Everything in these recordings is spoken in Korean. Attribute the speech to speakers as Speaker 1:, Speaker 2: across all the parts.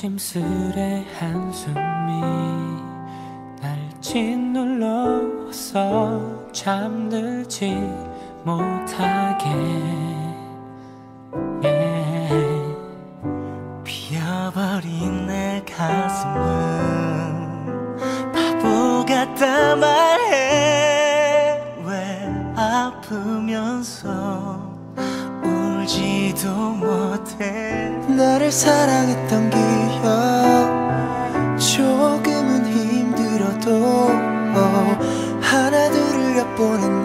Speaker 1: 조심스레 한숨이 날 짓눌러서 잠들지 못하게. yeah.
Speaker 2: 비어버린 내 가슴은 바보 같다 말해. 왜 아프면서 울지도 못해
Speaker 3: 나를 사랑했던 기억. 조금은 힘들어도 하나 둘을 엿보는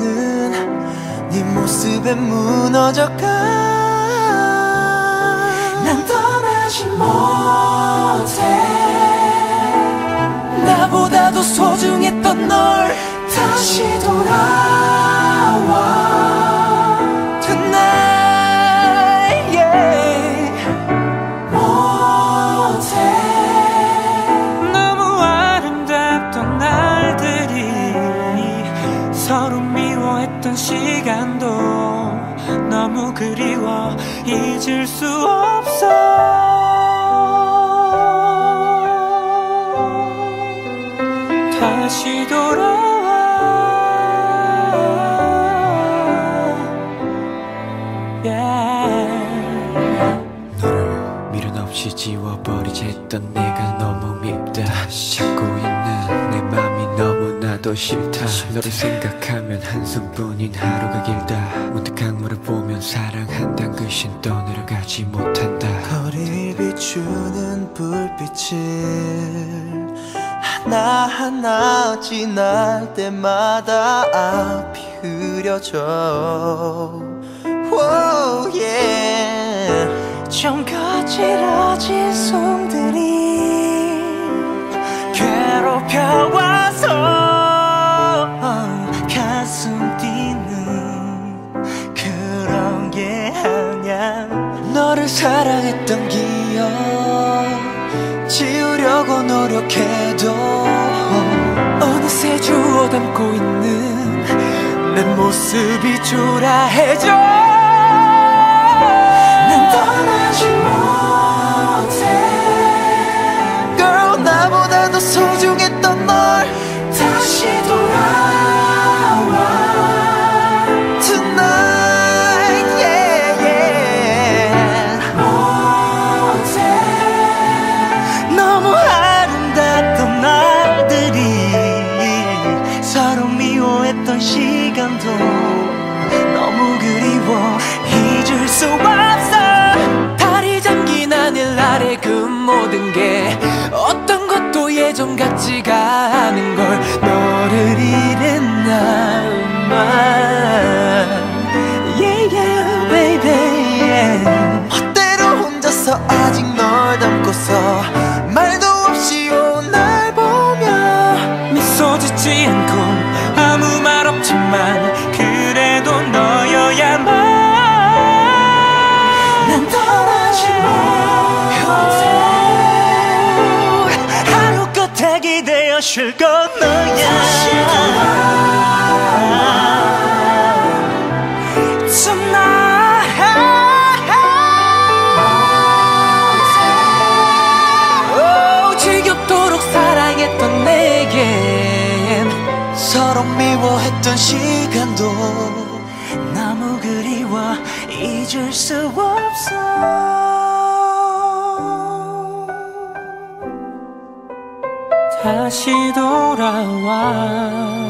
Speaker 3: 네 모습에 무너져가 난 떠나지 못해. 나보다도 소중했던 널 다시 돌아와
Speaker 1: 시간도 너무 그리워. 잊을 수 없어. 다시 돌아와. Yeah.
Speaker 4: 너를 미련 없이 지워버리자 했던 내가 너무 밉다. 찾고 있는 내 맘 이 너무나도 싫다. 너를 생각하면 한숨뿐인 하루가 길다. 문득 강물을 보면 사랑한단 글씨 떠내려가지 못한다.
Speaker 3: 거리를 비추는 불빛을 하나하나 지날 때마다 앞이 흐려져. Whoa, yeah. 좀 거칠어진 손들이
Speaker 2: 괴롭혀와
Speaker 3: 너를 사랑했던 기억 지우려고 노력해도 어느새 주워 담고 있는 내 모습이 초라해져. 난 떠나지 못 모든 게 어떤 것도 예전 같지가 않은 걸 너를 잃은 날만 Yeah yeah baby yeah. 멋대로 혼자서 아직 널 담고서 말도 없이 오날 보며
Speaker 1: 미소 짓지 않고 아무 말 없지만
Speaker 2: 기대어 쉴건 너야
Speaker 3: 오, 지겹도록 사랑했던 내겐 서로 미워했던 시간도
Speaker 2: 너무 그리워 잊을 수 없어
Speaker 1: 다시 돌아와